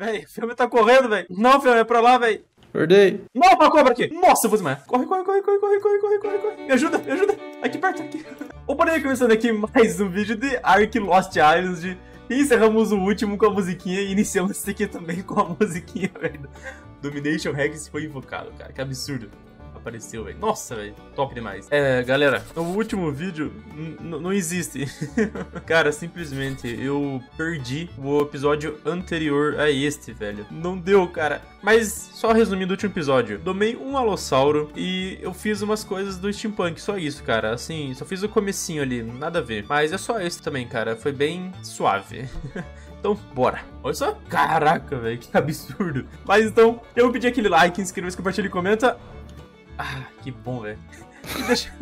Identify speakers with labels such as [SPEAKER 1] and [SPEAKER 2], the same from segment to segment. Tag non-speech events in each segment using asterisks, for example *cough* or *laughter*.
[SPEAKER 1] Véi, o filme tá correndo, velho. Não, filme, é pra lá, velho.
[SPEAKER 2] Acordei.
[SPEAKER 1] Não, pra cobra aqui. Nossa, eu vou desmaiar. Corre, corre, corre, corre, corre, corre, corre, corre, corre. Me ajuda, me ajuda. Aqui perto, aqui. Porém, começando aqui mais um vídeo de Ark Lost Island. E encerramos o último com a musiquinha e iniciamos esse aqui também com a *laughs* musiquinha, velho. Domination Rex foi invocado, cara. Que absurdo apareceu, velho. Nossa, velho. Top demais. É, galera, o último vídeo não existe. *laughs* Cara, simplesmente eu perdi o episódio anterior a este, velho. Não deu, cara. Mas, só resumindo o último episódio. Domei um alossauro e eu fiz umas coisas do steampunk, só isso, cara. Assim, só fiz o comecinho ali, nada a ver. Mas é só esse também, cara. Foi bem suave. *laughs* Então, bora. Olha só. Caraca, velho, que absurdo. Mas então, eu vou pedir aquele like, inscreva-se, compartilha e comenta. Ah, que bom, velho. *laughs* Deixa...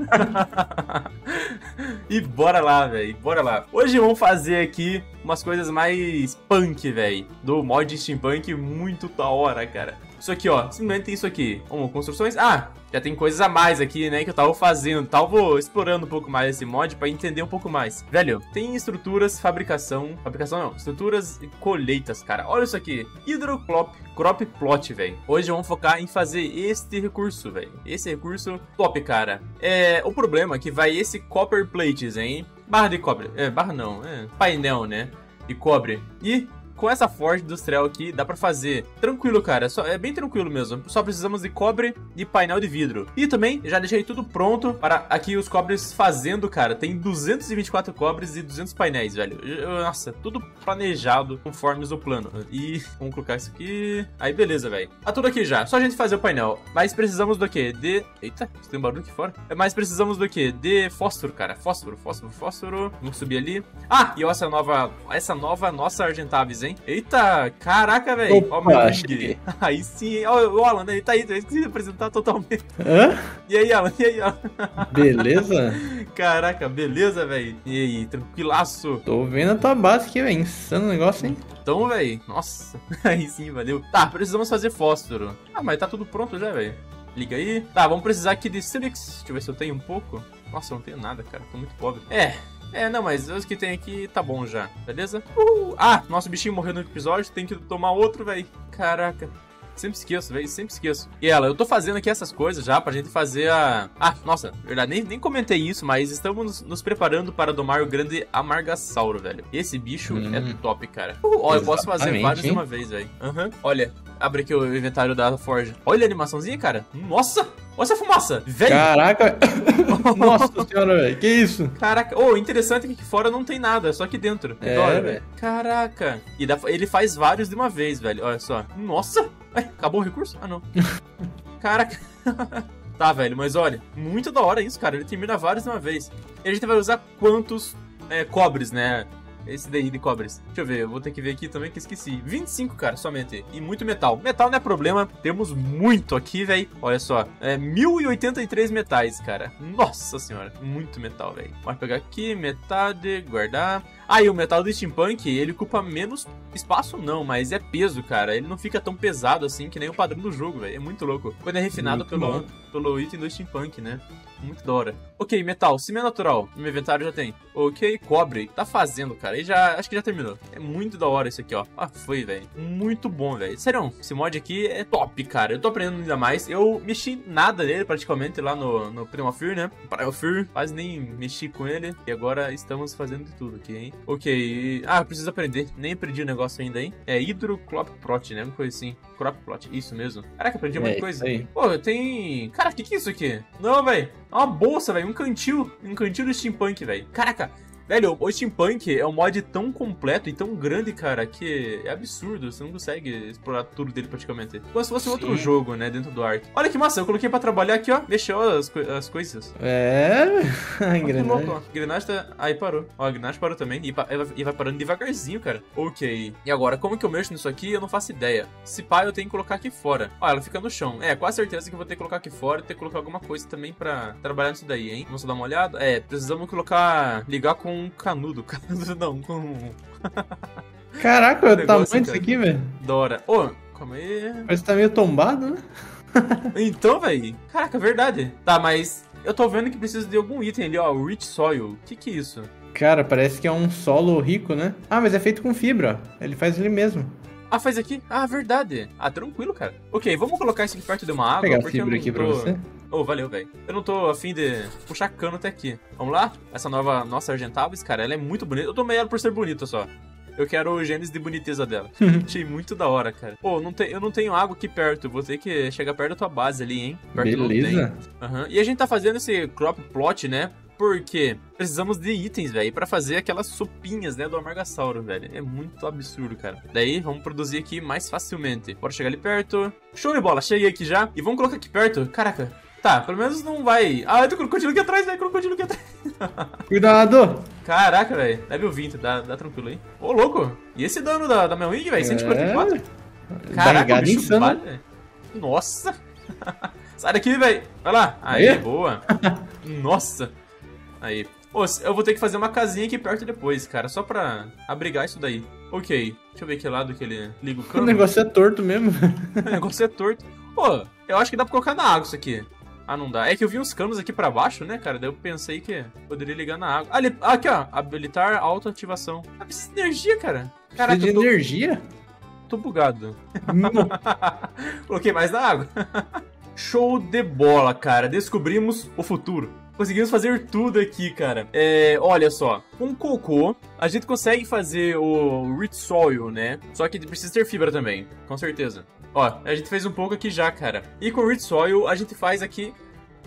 [SPEAKER 1] *laughs* e bora lá, velho. Bora lá. Hoje vamos fazer aqui umas coisas mais punk, velho. Do mod steampunk muito da hora, cara. Isso aqui, ó. Simplesmente isso aqui. Vamos, construções. Ah, já tem coisas a mais aqui, né, que eu tava fazendo. Tava explorando um pouco mais esse mod pra entender um pouco mais. Velho, tem estruturas, fabricação... Fabricação não. Estruturas e colheitas, cara. Olha isso aqui. Hidroclop crop plot, velho. Hoje vamos focar em fazer este recurso, velho. Esse recurso top, cara. É, o problema é que vai esse copper plates, hein? Barra de cobre. É, barra não. É, painel, né? De cobre. E com essa forja industrial aqui, dá pra fazer tranquilo, cara. Só, é bem tranquilo mesmo. Só precisamos de cobre e painel de vidro. E também, já deixei tudo pronto para aqui os cobres fazendo, cara. Tem 224 cobres e 200 painéis, velho. Nossa, tudo planejado conforme o plano. E vamos colocar isso aqui. Aí, beleza, velho. Tá tudo aqui já. Só a gente fazer o painel. Mas precisamos do quê? De... Eita, tem um barulho aqui fora. Mas precisamos do quê? De fósforo, cara. Fósforo, fósforo, fósforo. Vamos subir ali. Ah, e ó, essa nova... Essa nova nossa Argentavis, hein? Hein? Eita, caraca, velho. Ó, meu. *laughs* Aí sim, ó, o Alan, ele tá aí, eu esqueci de apresentar totalmente.
[SPEAKER 2] Hã?
[SPEAKER 1] E aí, Alan, e aí, Alan? *laughs*
[SPEAKER 2] Beleza?
[SPEAKER 1] Caraca, beleza, velho? E aí, tranquilaço?
[SPEAKER 2] Tô vendo a tua base aqui, velho. Insano o negócio, hein?
[SPEAKER 1] Então, velho, nossa. *laughs* Aí sim, valeu. Tá, precisamos fazer fósforo. Ah, mas tá tudo pronto já, velho. Liga aí. Tá, vamos precisar aqui de Silix. Deixa eu ver se eu tenho um pouco. Nossa, eu não tenho nada, cara. Tô muito pobre. É, é, não, mas os que tem aqui tá bom já, beleza? Uh, ah, nosso bichinho morreu no episódio, tem que tomar outro, velho. Caraca. Sempre esqueço, velho, sempre esqueço. E ela, eu tô fazendo aqui essas coisas já pra gente fazer a... Ah, nossa, verdade, nem, nem comentei isso, mas estamos nos preparando para domar o grande Amargasauro, velho. Esse bicho hum. é top, cara. Uh, ó, eu posso fazer vários de uma vez, velho. Aham. Uhum. Olha, abre aqui o inventário da Forja. Olha a animaçãozinha, cara. Nossa! Olha essa fumaça, velho!
[SPEAKER 2] Caraca! *laughs* Nossa senhora, velho, que isso?
[SPEAKER 1] Caraca, ô, oh, interessante que aqui fora não tem nada, só aqui dentro.
[SPEAKER 2] É, velho.
[SPEAKER 1] Caraca! E dá, ele faz vários de uma vez, velho, olha só. Nossa! Ué, acabou o recurso? Ah, não. *laughs* Caraca! *laughs* tá, velho, mas olha, muito da hora isso, cara. Ele termina vários de uma vez. E a gente vai usar quantos é, cobres, né? Esse daí de cobres. Deixa eu ver, eu vou ter que ver aqui também que esqueci. 25, cara, somente. E muito metal. Metal não é problema, temos muito aqui, velho. Olha só, é 1083 metais, cara. Nossa senhora, muito metal, velho. Pode pegar aqui, metade, guardar. E o metal do steampunk, ele ocupa menos espaço não, mas é peso, cara. Ele não fica tão pesado assim que nem o padrão do jogo, velho. É muito louco. Quando é refinado pelo, pelo item do steampunk, né? Muito da hora. Ok, metal, cimento natural. No meu inventário já tem. Ok, cobre. Tá fazendo, cara. E já, acho que já terminou. É muito da hora isso aqui, ó. Ah, foi, velho. Muito bom, velho. Sério, esse mod aqui é top, cara. Eu tô aprendendo ainda mais. Eu mexi nada nele praticamente lá no, no Fear, né? Prima Fear. Quase nem mexi com ele. E agora estamos fazendo de tudo aqui, hein? Ok. Ah, preciso aprender. Nem aprendi o negócio ainda, hein? É hidroclopprot, né? Uma coisa assim. Cropplot. Isso mesmo. Caraca, aprendi muita é, coisa. Aí. Pô, tem... Cara, o que que é isso aqui? Não, velho. É uma bolsa, velho. Um cantil. Um cantil do steampunk, velho. Caraca. Velho, o Steampunk é um mod tão completo e tão grande, cara, que é absurdo. Você não consegue explorar tudo dele praticamente. Como se fosse Sim. outro jogo, né, dentro do Ark. Olha que massa, eu coloquei pra trabalhar aqui, ó. Mexeu as, co as coisas.
[SPEAKER 2] É? *laughs* a
[SPEAKER 1] engrenagem. Louco, ó. Engrenagem tá... Aí parou. Ó, a engrenagem parou também. E, e, vai parando devagarzinho, cara. Ok. E agora, como que eu mexo nisso aqui? Eu não faço ideia. Se pá, eu tenho que colocar aqui fora. Ó, ela fica no chão. É, quase certeza que eu vou ter que colocar aqui fora e ter que colocar alguma coisa também pra trabalhar nisso daí, hein? Vamos dar uma olhada. É, precisamos colocar... Ligar com um canudo, *laughs* cara. Não, com.
[SPEAKER 2] Caraca, o tamanho disso aqui, velho.
[SPEAKER 1] Dora. Ô, oh, calma aí.
[SPEAKER 2] Parece que tá meio tombado, né? *laughs*
[SPEAKER 1] então, velho. Caraca, verdade. Tá, mas eu tô vendo que precisa de algum item ali, ó. Rich Soil. O que que é isso?
[SPEAKER 2] Cara, parece que é um solo rico, né? Ah, mas é feito com fibra. Ele faz ele mesmo.
[SPEAKER 1] Ah, faz aqui? Ah, verdade. Ah, tranquilo, cara. Ok, vamos colocar isso aqui perto de uma água.
[SPEAKER 2] Vou pegar a fibra aqui pra
[SPEAKER 1] tô-
[SPEAKER 2] você.
[SPEAKER 1] Oh, valeu, velho. Eu não tô afim de puxar cano até aqui. Vamos lá? Essa nova nossa Argentáveis, cara, ela é muito bonita. Eu tomei ela por ser bonita só. Eu quero o genes de boniteza dela. *laughs* Achei muito da hora, cara. Pô, não tem, eu não tenho água aqui perto. Vou ter que chegar perto da tua base ali, hein? Perto.
[SPEAKER 2] Beleza.
[SPEAKER 1] Aham. E a gente tá fazendo esse crop plot, né? Porque precisamos de itens, velho, pra fazer aquelas sopinhas, né, do Amargasauro, velho. É muito absurdo, cara. Daí, vamos produzir aqui mais facilmente. Bora chegar ali perto. Show de bola, cheguei aqui já. E vamos colocar aqui perto. Caraca. Tá, pelo menos não vai... Ah, tem crocodilo aqui atrás, velho, crocodilo aqui atrás. *laughs*
[SPEAKER 2] Cuidado!
[SPEAKER 1] Caraca, velho. Level 20, dá, dá tranquilo aí. Ô, louco. E esse dano da, da minha wing, velho? 144? Caraca, o bicho vale, velho. Nossa. *laughs* Sai daqui, velho. Vai lá. Aí,
[SPEAKER 2] Aê.
[SPEAKER 1] boa. *laughs* Nossa. Aí. Pô, eu vou ter que fazer uma casinha aqui perto depois, cara. Só pra abrigar isso daí. Ok. Deixa eu ver que lado que ele liga o
[SPEAKER 2] O
[SPEAKER 1] cano.
[SPEAKER 2] negócio é torto mesmo.
[SPEAKER 1] O negócio é torto. Pô, eu acho que dá pra colocar na água isso aqui. Ah, não dá. É que eu vi uns canos aqui pra baixo, né, cara? Daí eu pensei que poderia ligar na água. Ali, aqui, ó. Habilitar autoativação. Ah, precisa de energia, cara. Caraca,
[SPEAKER 2] Precisa de
[SPEAKER 1] tô,
[SPEAKER 2] energia?
[SPEAKER 1] tô bugado. *laughs* Coloquei mais na água. *laughs* Show de bola, cara. Descobrimos o futuro. Conseguimos fazer tudo aqui, cara. É, olha só, com cocô, a gente consegue fazer o Rich Soil, né? Só que precisa ter fibra também, com certeza. Ó, a gente fez um pouco aqui já, cara. E com Rich Soil, a gente faz aqui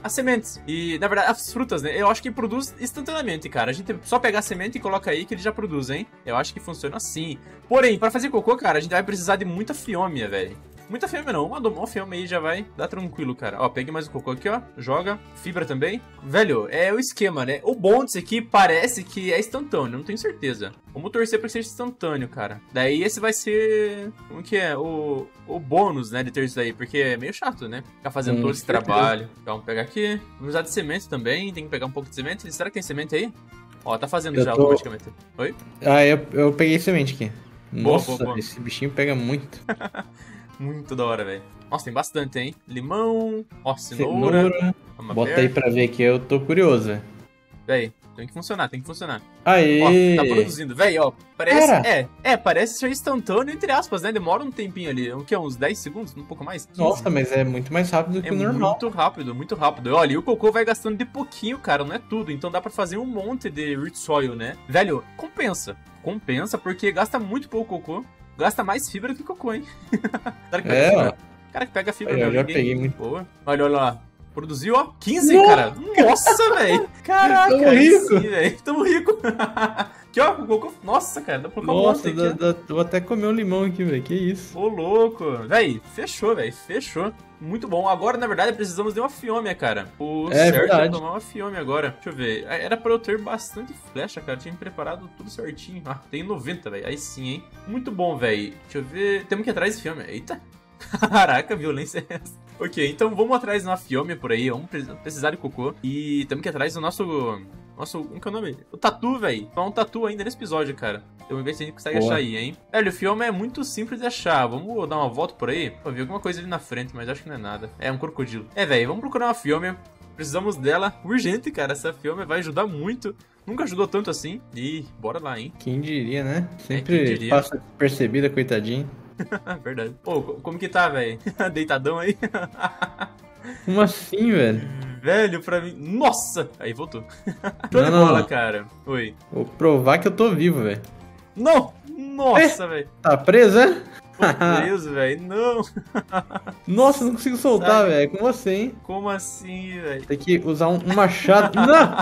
[SPEAKER 1] as sementes. E, na verdade, as frutas, né? Eu acho que produz instantaneamente, cara. A gente só pegar a semente e coloca aí que ele já produz, hein? Eu acho que funciona assim. Porém, para fazer cocô, cara, a gente vai precisar de muita fiômia, velho. Muita fêmea não, uma, uma fêmea aí já vai dar tranquilo, cara. Ó, pegue mais o cocô aqui, ó. Joga. Fibra também. Velho, é o esquema, né? O bom disso aqui parece que é instantâneo, não tenho certeza. Vamos torcer pra que seja instantâneo, cara. Daí esse vai ser. Como que é? O, o bônus, né, de ter isso daí. Porque é meio chato, né? Ficar fazendo
[SPEAKER 2] Com
[SPEAKER 1] todo esse trabalho. Então, vamos pegar aqui. Vamos usar de semente também. Tem que pegar um pouco de semente. Será que tem semente aí? Ó, tá fazendo
[SPEAKER 2] Eu
[SPEAKER 1] já
[SPEAKER 2] tô-
[SPEAKER 1] automaticamente. Oi?
[SPEAKER 2] Ah, eu, eu peguei semente aqui.
[SPEAKER 1] Boa,
[SPEAKER 2] Nossa,
[SPEAKER 1] boa, boa.
[SPEAKER 2] esse bichinho pega muito. *laughs*
[SPEAKER 1] Muito da hora, velho. Nossa, tem bastante, hein? Limão, ó, cenoura.
[SPEAKER 2] Cenoura. Bota aí pra ver que eu tô curioso. velho.
[SPEAKER 1] Véi, tem que funcionar, tem que funcionar. Ó, tá produzindo. Véi, ó, parece.
[SPEAKER 2] Cara.
[SPEAKER 1] É, é, parece ser instantâneo, entre aspas, né? Demora um tempinho ali. O que? Uns 10 segundos? Um pouco mais? 15?
[SPEAKER 2] Nossa, mas é muito mais rápido que
[SPEAKER 1] É
[SPEAKER 2] o normal.
[SPEAKER 1] muito rápido, muito rápido. Olha, e o cocô vai gastando de pouquinho, cara, não é tudo. Então dá pra fazer um monte de rich soil, né? Velho, compensa. Compensa porque gasta muito pouco cocô. Gasta mais fibra que cocô, hein? Será *laughs* que pega
[SPEAKER 2] É,
[SPEAKER 1] fibra? Cara que pega fibra,
[SPEAKER 2] Aí, eu já peguei muito.
[SPEAKER 1] Boa. Olha, olha lá. Produziu, ó, 15,
[SPEAKER 2] Nossa!
[SPEAKER 1] cara. Nossa, velho. Caraca,
[SPEAKER 2] Tamo rico.
[SPEAKER 1] sim. Tamo rico. Aqui, ó, o cocô. Nossa, cara, dá pra colocar um
[SPEAKER 2] Nossa,
[SPEAKER 1] monte aqui.
[SPEAKER 2] dá, dá, vou até comer um limão aqui, velho. Que isso?
[SPEAKER 1] Ô, louco. Véi, fechou, velho. Fechou. Muito bom. Agora, na verdade, precisamos de uma fiômia, cara. O
[SPEAKER 2] É
[SPEAKER 1] certo é tomar uma fiômia agora. Deixa eu ver. Era pra eu ter bastante flecha, cara. Tinha me preparado tudo certinho. Ah, tem 90, velho. Aí sim, hein. Muito bom, velho. Deixa eu ver. Temos que ir atrás de fiômia. Eita. *laughs* Caraca, violência é essa? Ok, então vamos atrás de uma fiômia por aí. Vamos pre- precisar de cocô. E temos que ir atrás do nosso... Nosso, como que é o nome? O tatu, velho. Então um tatu ainda nesse episódio, cara. Vamos ver se a gente consegue
[SPEAKER 2] Boa.
[SPEAKER 1] achar aí, hein? Velho, o fioma é muito simples de achar. Vamos dar uma volta por aí pra ver alguma coisa ali na frente, mas acho que não é nada. É um crocodilo. É, velho, vamos procurar uma fiômia. Precisamos dela urgente, cara. Essa fiômia vai ajudar muito. Nunca ajudou tanto assim. E bora lá, hein?
[SPEAKER 2] Quem diria, né?
[SPEAKER 1] quem
[SPEAKER 2] Sempre
[SPEAKER 1] diria.
[SPEAKER 2] passa percebida, coitadinho. *laughs*
[SPEAKER 1] Verdade. Pô, co- como que tá, velho? *laughs* Deitadão aí? *laughs*
[SPEAKER 2] Como assim, velho?
[SPEAKER 1] Velho, pra mim. Nossa! Aí voltou. Show de bola,
[SPEAKER 2] não.
[SPEAKER 1] cara. Oi.
[SPEAKER 2] Vou provar que eu tô vivo, velho.
[SPEAKER 1] Não! Nossa, velho.
[SPEAKER 2] Tá preso, é?
[SPEAKER 1] Tô preso, velho. Não! *laughs*
[SPEAKER 2] Nossa, não consigo soltar,
[SPEAKER 1] Sabe?
[SPEAKER 2] velho. É com você, hein?
[SPEAKER 1] Como assim, velho?
[SPEAKER 2] Tem que usar um, um machado. *laughs* Não!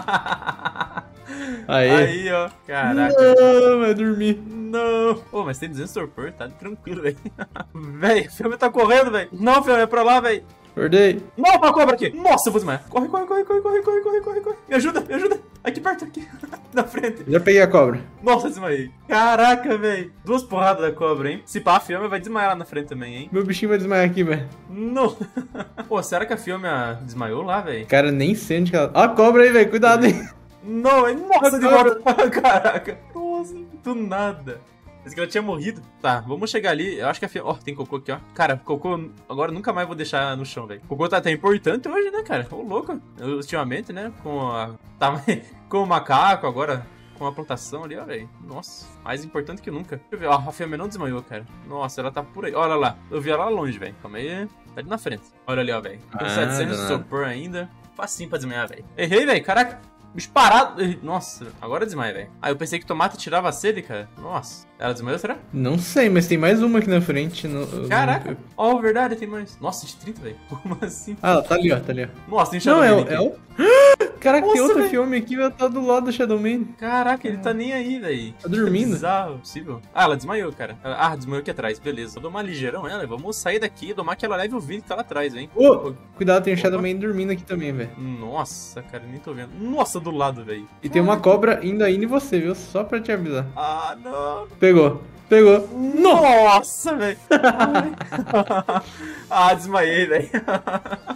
[SPEAKER 2] Aê.
[SPEAKER 1] Aí, ó. Caraca.
[SPEAKER 2] Não, vai dormir.
[SPEAKER 1] Não! Pô, mas tem 200 torpor, tá tranquilo, velho. *laughs* Véi, o filme tá correndo, velho. Não, filme, é pra lá, velho.
[SPEAKER 2] Acordei.
[SPEAKER 1] Não, uma cobra aqui. Nossa, eu vou desmaiar. Corre, corre, corre, corre, corre, corre, corre, corre, corre. Me ajuda, me ajuda. Aqui perto, aqui. *laughs* Na frente.
[SPEAKER 2] Já peguei a cobra.
[SPEAKER 1] Nossa, desmaiei. Caraca, velho. Duas porradas da cobra, hein? Se pá, a Fiamma vai desmaiar lá na frente também, hein?
[SPEAKER 2] Meu bichinho vai desmaiar aqui, velho.
[SPEAKER 1] Não. *laughs* Pô, será que a Fiamma desmaiou lá, velho?
[SPEAKER 2] Cara, nem sei onde que ela... Ó a cobra aí, velho. Cuidado, hein.
[SPEAKER 1] Não, é... Nossa, de volta. *laughs* Caraca. Nossa, do nada. Pensei que ela tinha morrido. Tá, vamos chegar ali. Eu acho que a Fiamma... Ó, tem cocô aqui, ó. Cara, cocô... Agora nunca mais vou deixar no chão, velho. Cocô tá, tá importante hoje, né, cara? Ô, louco. Ultimamente, né, com a... Tá, *laughs* com o macaco, agora... com a plantação ali, ó, velho. Nossa, mais importante que nunca. Deixa eu ver, ó, a Fiamma não desmaiou, cara. Nossa, ela tá por aí. Olha lá, eu vi ela lá longe, velho. Calma aí. Tá ali na frente. Olha ali, ó, velho. Com
[SPEAKER 2] Ah,
[SPEAKER 1] 700 de sopor ainda. Facinho pra desmaiar, velho. Errei, velho. Caraca. Bicho parado. Nossa, agora desmaia, velho. Ah, eu pensei que tomate tirava a sede, cara. Nossa. Ela desmaiou, será?
[SPEAKER 2] Não sei, mas tem mais uma aqui na frente. no-
[SPEAKER 1] Caraca. Ó, verdade, tem mais. Nossa, de 30, velho. *laughs* Como assim?
[SPEAKER 2] Ah, tá ali, ó, tá ali, ó.
[SPEAKER 1] Nossa, tem
[SPEAKER 2] Não, é, é o. *gasps* *gasps* Caraca, tem
[SPEAKER 1] Nossa,
[SPEAKER 2] outro
[SPEAKER 1] velho.
[SPEAKER 2] filme aqui, vai tá do lado do Shadow Man.
[SPEAKER 1] Caraca, ele tá nem aí, velho.
[SPEAKER 2] Tá dormindo?
[SPEAKER 1] Bizarro, possível. Ah, ela desmaiou, cara. Ah, desmaiou aqui atrás, beleza. Vou domar ligeirão ela. Vamos sair daqui e domar aquela leve o vídeo que tá lá atrás, hein.
[SPEAKER 2] Ô, cuidado, tem o. Shadow Man dormindo aqui também, velho.
[SPEAKER 1] Nossa, cara, nem tô vendo. Nossa, do lado, velho.
[SPEAKER 2] E tem uma cobra indo aí em você, viu? Só pra te avisar.
[SPEAKER 1] Ah, não.
[SPEAKER 2] Pegou, pegou.
[SPEAKER 1] Nossa, velho. *laughs* ah, desmaiei, velho.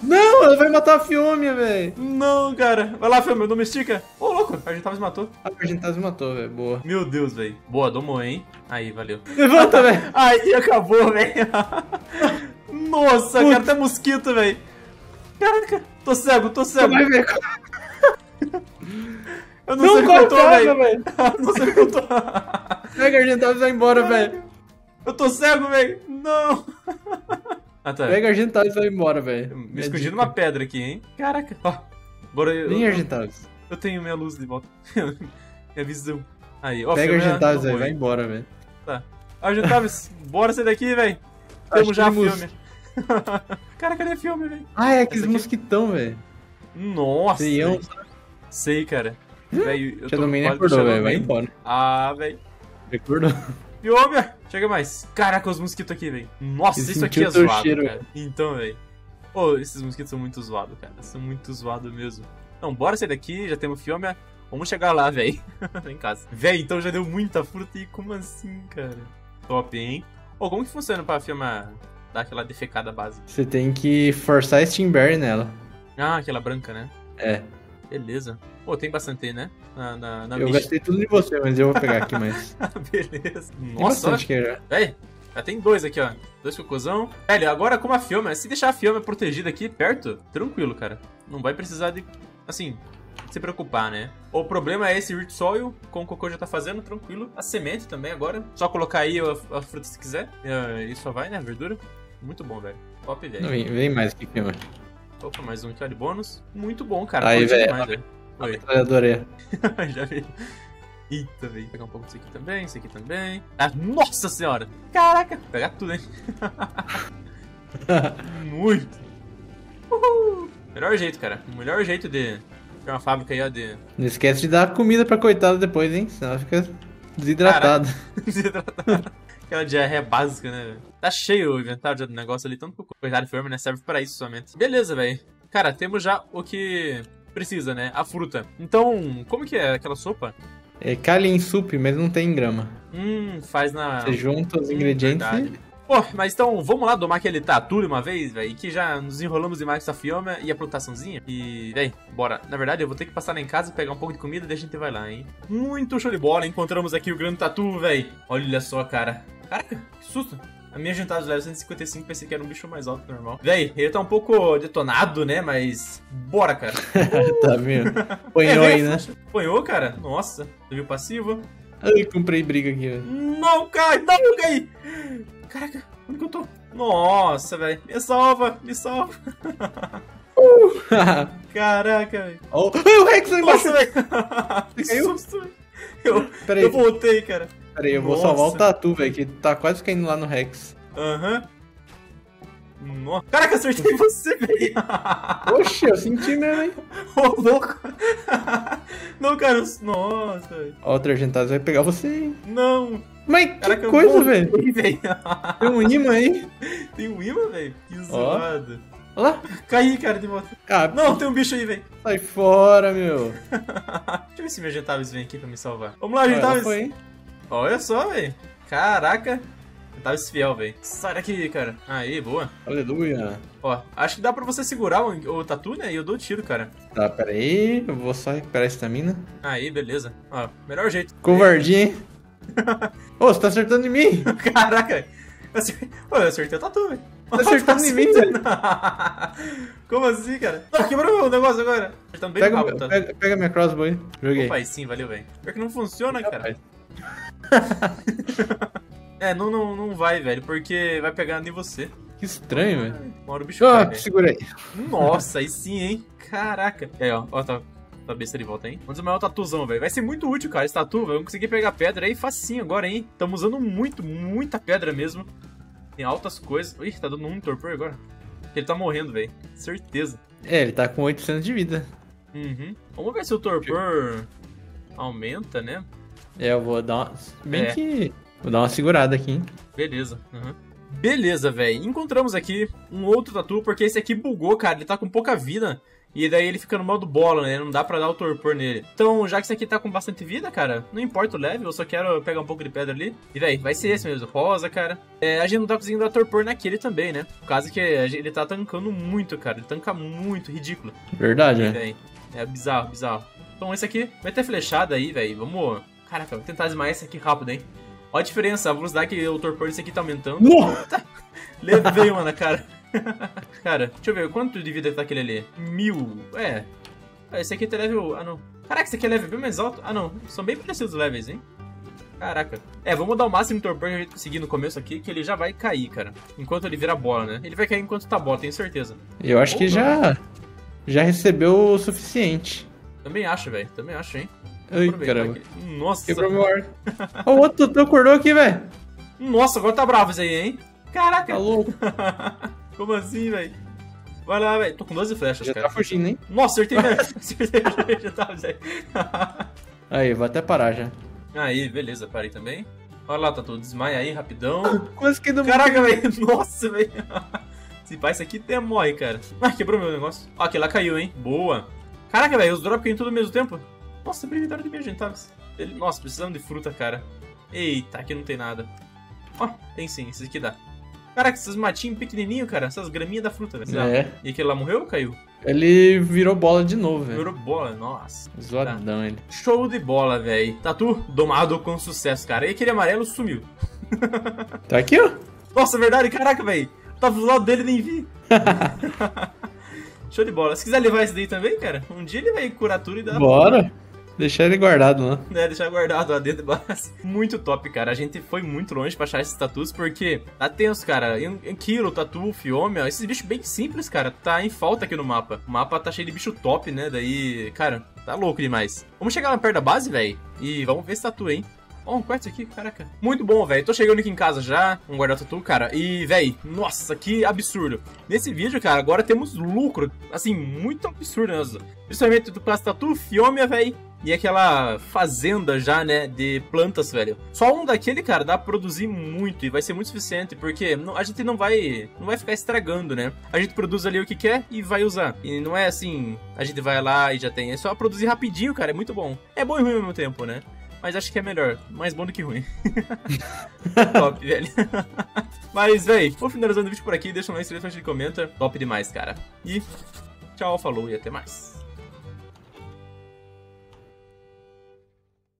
[SPEAKER 2] Não, ela vai matar a Fiômia, velho.
[SPEAKER 1] Não, cara. Vai lá, filme, domestica. Ô, louco, a gente tava se matou.
[SPEAKER 2] A Argentas matou, velho. Boa.
[SPEAKER 1] Meu Deus, velho. Boa, domou, hein. Aí, valeu.
[SPEAKER 2] Levanta, velho. *laughs*
[SPEAKER 1] Aí, acabou, velho. *laughs* Nossa,
[SPEAKER 2] Putz.
[SPEAKER 1] cara, até mosquito, velho. Caraca, tô cego, tô cego.
[SPEAKER 2] Vai, velho.
[SPEAKER 1] Eu não,
[SPEAKER 2] Não
[SPEAKER 1] sei o que eu tô, velho. não sei o que eu tô.
[SPEAKER 2] Pega a Argentas e vai embora, velho.
[SPEAKER 1] Eu tô cego, velho. Não. Ah, tá.
[SPEAKER 2] Pega a Argentas e vai embora, velho.
[SPEAKER 1] Me escondi numa pedra aqui, hein. Caraca. Ó, bora eu,
[SPEAKER 2] Vem,
[SPEAKER 1] eu,
[SPEAKER 2] Argentas.
[SPEAKER 1] eu tenho minha luz de volta. *laughs* minha visão. Aí, ó.
[SPEAKER 2] Pega a
[SPEAKER 1] filme,
[SPEAKER 2] Argentas,
[SPEAKER 1] não
[SPEAKER 2] velho.
[SPEAKER 1] foi.
[SPEAKER 2] Vai embora, velho.
[SPEAKER 1] Argentavis, *laughs* bora sair daqui, velho.
[SPEAKER 2] Acho
[SPEAKER 1] Temos já filme. *laughs* Cara, cadê filme, velho?
[SPEAKER 2] Ah, é aqueles
[SPEAKER 1] aqui?
[SPEAKER 2] mosquitão, velho.
[SPEAKER 1] Nossa.
[SPEAKER 2] Feião.
[SPEAKER 1] velho. Sei, cara. *gasps* Velho, eu tô
[SPEAKER 2] Shadow Man acordou, velho. Vai embora.
[SPEAKER 1] Ah, velho. Piômia! Chega mais. Caraca, os mosquitos aqui, velho. Nossa,
[SPEAKER 2] Eu
[SPEAKER 1] isso aqui é zoado,
[SPEAKER 2] cheiro.
[SPEAKER 1] cara. Então, velho. Ô, esses mosquitos são muito zoados, cara. São muito zoados mesmo. Então, bora sair daqui, já temos Fiômia. Vamos chegar lá, velho. *laughs* em casa. Velho, então já deu muita fruta e como assim, cara? Top, hein? Ô, como que funciona pra Fiômia dar aquela defecada básica?
[SPEAKER 2] Você tem que forçar Steamberry nela.
[SPEAKER 1] Ah, aquela branca, né?
[SPEAKER 2] É.
[SPEAKER 1] Beleza. Pô, tem bastante aí, né? Na, na, na
[SPEAKER 2] eu gastei tudo de você, mas eu vou pegar aqui mais. *laughs*
[SPEAKER 1] Beleza.
[SPEAKER 2] Tem
[SPEAKER 1] Nossa,
[SPEAKER 2] bastante que já.
[SPEAKER 1] Véi, já tem dois aqui, ó. Dois cocôzão. Velho, agora como a Fioma, se deixar a Fioma protegida aqui perto, tranquilo, cara. Não vai precisar de, assim, se preocupar, né? O problema é esse Rich Soil, como o Cocô já tá fazendo, tranquilo. A semente também agora. Só colocar aí a, a fruta se quiser. É, E só vai, né? A verdura. Muito bom, velho. Top, velho.
[SPEAKER 2] vem, vem mais aqui, filma.
[SPEAKER 1] Opa, mais um aqui, ó, de bônus. Muito bom, cara.
[SPEAKER 2] Aí, velho.
[SPEAKER 1] Oi.
[SPEAKER 2] Metralhadora *laughs* aí.
[SPEAKER 1] Já vi. Eita, velho. Pegar um pouco disso aqui também, isso aqui também. Ah, nossa senhora! Caraca! Pegar tudo, hein? *laughs* Muito! Uhul. Melhor jeito, cara. O melhor jeito de ter uma fábrica aí, ó, de
[SPEAKER 2] Não esquece de dar comida pra coitada depois, hein? Senão ela fica desidratado. *laughs*
[SPEAKER 1] desidratar. Aquela diarreia básica, né, velho? Tá cheio o inventário do negócio ali, tanto pro coitado de firma, né? Serve pra isso somente. Beleza, velho. Cara, temos já o que precisa, né? A fruta. Então, como que é aquela sopa?
[SPEAKER 2] É Kalin Soup, mas não tem grama.
[SPEAKER 1] Hum, faz na.
[SPEAKER 2] Você junta os
[SPEAKER 1] Hum,
[SPEAKER 2] ingredientes
[SPEAKER 1] verdade. Pô, mas então vamos lá domar aquele tatu de uma vez, velho. Que já nos enrolamos demais com essa fioma e a plantaçãozinha. E, véi, bora. Na verdade, eu vou ter que passar lá em casa, pegar um pouco de comida e daí a gente vai lá, hein. Muito show de bola. Encontramos aqui o grande tatu, velho. Olha só, cara. Caraca, que susto. A minha jantada de level 155 pensei que era um bicho mais alto que o normal. Véi, ele tá um pouco detonado, né? Mas. Bora, cara. *laughs*
[SPEAKER 2] tá vendo? Apanhou aí, né? *laughs*
[SPEAKER 1] Apanhou, cara? Nossa. Viu passivo?
[SPEAKER 2] Ai, comprei briga aqui, velho.
[SPEAKER 1] Não cai, não cai! Caraca, onde que eu tô? Nossa, velho. Me salva, me salva. *laughs* Caraca, velho.
[SPEAKER 2] Ai, o Rex lá embaixo!
[SPEAKER 1] Velho. Que susto, velho. Eu,
[SPEAKER 2] aí,
[SPEAKER 1] eu voltei, cara.
[SPEAKER 2] Pera aí, eu vou
[SPEAKER 1] Nossa.
[SPEAKER 2] salvar o Tatu, velho, que tá quase caindo lá no Rex.
[SPEAKER 1] Aham. Nossa. Caraca, acertei você, velho.
[SPEAKER 2] Oxe, eu senti mesmo, hein? *laughs*
[SPEAKER 1] Ô, louco. Não, cara. eu- Nossa, velho.
[SPEAKER 2] Ó, o Argentaz vai pegar você, hein?
[SPEAKER 1] Não.
[SPEAKER 2] Mas que
[SPEAKER 1] Caraca,
[SPEAKER 2] coisa, velho. Tem um imã aí.
[SPEAKER 1] Tem um imã, velho. Que zoado.
[SPEAKER 2] Olha lá.
[SPEAKER 1] Caí, cara, de volta.
[SPEAKER 2] Ah,
[SPEAKER 1] Não, tem um bicho aí, velho.
[SPEAKER 2] sai fora, meu. *laughs*
[SPEAKER 1] Deixa eu ver se meu Gentavis vem aqui pra me salvar. Vamos lá, Gentavis.
[SPEAKER 2] foi, hein?
[SPEAKER 1] Olha só, velho. Caraca. Gentavis fiel, velho. Sai daqui, cara. Aí, boa.
[SPEAKER 2] Aleluia.
[SPEAKER 1] Ó, acho que dá pra você segurar o, o tatu, né? E eu dou tiro, cara.
[SPEAKER 2] Tá, pera aí. Eu vou só recuperar a estamina.
[SPEAKER 1] Aí, beleza. Ó, melhor jeito.
[SPEAKER 2] Covardia, hein? *laughs* Ô, você tá acertando em mim. *laughs*
[SPEAKER 1] Caraca. Eu acertei, Pô, eu acertei o tatu, velho.
[SPEAKER 2] Tá acertando em mim, velho. *laughs*
[SPEAKER 1] Como assim, cara? Ah, quebrou o negócio agora. Acertando bem
[SPEAKER 2] Pega,
[SPEAKER 1] no rabo, tá?
[SPEAKER 2] pega, pega minha crossbow aí. Joguei.
[SPEAKER 1] Opa, aí sim, valeu, velho. Pior que não funciona, cara. É, não, não, não vai, velho, porque vai pegar em você.
[SPEAKER 2] Que estranho, velho.
[SPEAKER 1] Uma hora o bicho
[SPEAKER 2] Ah, segura aí.
[SPEAKER 1] Nossa, aí sim, hein? Caraca. E aí, ó, ó, tá. Tá besta de volta, hein? Vamos usar o maior tatuzão, velho. Vai ser muito útil, cara, esse tatu. Vamos conseguir pegar pedra aí facinho agora, hein? Estamos usando muito, muita pedra mesmo. Tem altas coisas. Ih, tá dando um torpor agora. Ele tá morrendo, velho. Certeza.
[SPEAKER 2] É, ele tá com 800 de vida.
[SPEAKER 1] Uhum. Vamos ver se o torpor aumenta, né?
[SPEAKER 2] É, eu vou dar uma. Bem
[SPEAKER 1] É.
[SPEAKER 2] que. Vou dar uma segurada aqui, hein?
[SPEAKER 1] Beleza. uhum. Beleza, velho. Encontramos aqui um outro tatu, porque esse aqui bugou, cara. Ele tá com pouca vida. E daí ele fica no modo bola, né? Não dá pra dar o torpor nele. Então, já que esse aqui tá com bastante vida, cara, não importa o level, eu só quero pegar um pouco de pedra ali. E, véi, vai ser esse mesmo, rosa, cara. É, a gente não tá conseguindo dar torpor naquele também, né? Por causa que ele tá tancando muito, cara. Ele tanca muito, ridículo.
[SPEAKER 2] Verdade, né?
[SPEAKER 1] é bizarro, bizarro. Então, esse aqui vai ter flechada aí, velho. Vamos. Caraca, vou tentar desmaiar esse aqui rápido, hein? Olha a diferença, a velocidade que o torpor desse aqui tá aumentando.
[SPEAKER 2] Nossa!
[SPEAKER 1] Levei uma na cara. *laughs* cara, deixa eu ver, quanto de vida tá aquele ali? Mil. É. Ah, Esse aqui tem level. Ah, não. Caraca, esse aqui é level bem mais alto. Ah, não. São bem parecidos os levels, hein? Caraca. É, vamos dar o máximo de torpor que a gente conseguir no começo aqui, que ele já vai cair, cara. Enquanto ele vira bola, né? Ele vai cair enquanto tá bola, tenho certeza.
[SPEAKER 2] Eu acho que já. Já recebeu o suficiente.
[SPEAKER 1] Também acho, velho. Também acho, hein?
[SPEAKER 2] Ai, caramba.
[SPEAKER 1] aqui. Nossa.
[SPEAKER 2] Quebrou meu ar. *laughs* Ó, o outro Totô acordou aqui, velho.
[SPEAKER 1] Nossa, agora tá bravo isso aí, hein? Caraca.
[SPEAKER 2] Tá louco. *laughs*
[SPEAKER 1] Como assim, velho? Vai lá, velho. Tô com 12 flechas,
[SPEAKER 2] Já
[SPEAKER 1] cara.
[SPEAKER 2] tá fugindo, hein?
[SPEAKER 1] Nossa, acertei *laughs* mesmo. Acertei, já tava, velho.
[SPEAKER 2] Aí, vou até parar já.
[SPEAKER 1] Aí, beleza, parei também. Olha lá, Tatu, desmaia aí, rapidão. *coughs*
[SPEAKER 2] Quase que não
[SPEAKER 1] Caraca, velho, nossa, velho. Se pá, isso aqui até morre, cara. Ah, quebrou meu negócio. Ó, aquele lá caiu, hein. Boa. Caraca, velho, os drops caem tudo ao mesmo tempo. Nossa, inventário de mim, gente. Tá... Ele... Nossa, precisamos de fruta, cara. Eita, aqui não tem nada. Ó, tem sim, esse aqui dá. Caraca, esses matinhos pequenininhos, cara. Essas graminhas da fruta, velho.
[SPEAKER 2] É.
[SPEAKER 1] E aquele lá morreu ou caiu?
[SPEAKER 2] Ele virou bola de novo, velho.
[SPEAKER 1] Virou bola, nossa.
[SPEAKER 2] Zoadão ele.
[SPEAKER 1] Show de bola, velho. Tatu, domado com sucesso, cara. E aquele amarelo sumiu. *laughs*
[SPEAKER 2] Tá aqui, ó.
[SPEAKER 1] Nossa, verdade, caraca, velho. Tava do lado dele e nem vi. *laughs* Show de bola. Se quiser levar esse daí também, cara, um dia ele vai curar tudo e dá
[SPEAKER 2] Bora. Deixar ele guardado
[SPEAKER 1] né, *laughs* deixar guardado lá dentro da base. *laughs* Muito top, cara. A gente foi muito longe pra achar esses tatus, porque tá tenso, cara. Kilo, Tatu, Fiome, ó, esses bichos bem simples, cara, tá em falta aqui no mapa. O mapa tá cheio de bicho top, né? Daí, cara, tá louco demais. Vamos chegar lá perto da base, velho, e vamos ver esse tatu, hein? Ó, um quarto aqui, caraca. Muito bom, velho. Tô chegando aqui em casa já, um guarda-tatu, cara. E, velho, nossa, que absurdo. Nesse vídeo, cara, agora temos lucro, assim, muito absurdo mesmo. Principalmente do tatu, Fiômia, velho. E aquela fazenda já, né, de plantas, velho. Só um daquele, cara, dá pra produzir muito e vai ser muito suficiente, porque a gente não vai não vai ficar estragando, né? A gente produz ali o que quer e vai usar. E não é assim, a gente vai lá e já tem. É só produzir rapidinho, cara, é muito bom. É bom e ruim ao mesmo tempo, né? Mas acho que é melhor. Mais bom do que ruim. *laughs* Top, velho. *laughs* Mas, véi, vou finalizando o vídeo por aqui. Deixa um like, se inscreve, comenta. Top demais, cara. E tchau, falou e até mais.